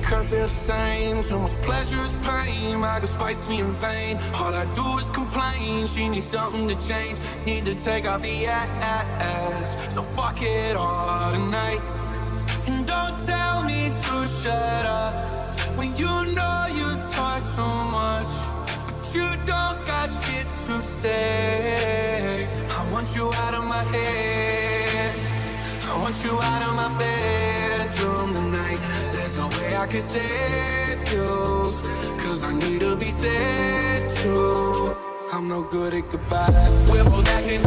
make her feel the same. So much pleasure is pain. My girl spites me in vain. All I do is complain. She needs something to change. Need to take off the ass. So fuck it all tonight. And don't tell me to shut up when you know you talk too much. But you don't got shit to say. I want you out of my head. I want you out of my bedroom tonight. There's no way I can save you. Cause I need to be saved too. I'm no good at goodbyes. We're both acting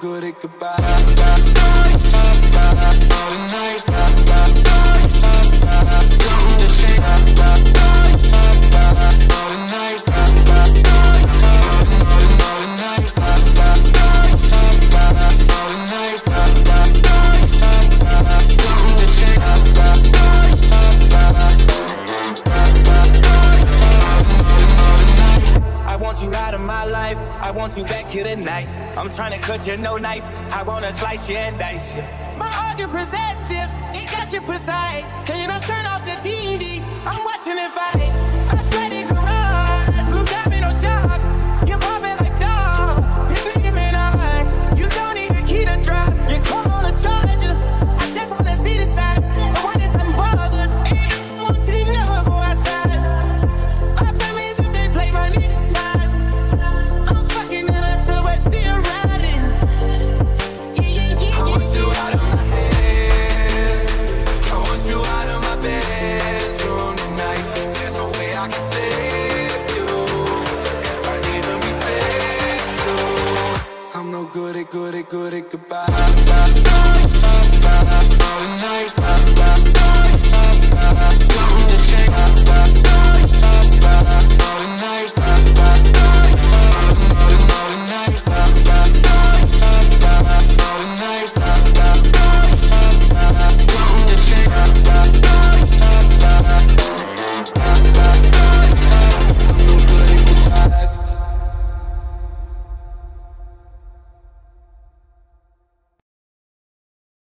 good at goodbye. I want you back here tonight. I'm trying to cut you no knife. I wanna slice you and dice you. My is possessive. It got you precise. Can you not turn off the TV? I'm watching it fight. I'm no good at good at good at goodbye.